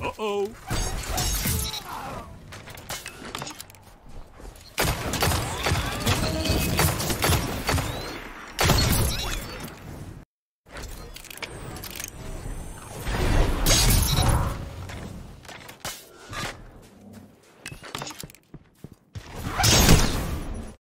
Uh-oh.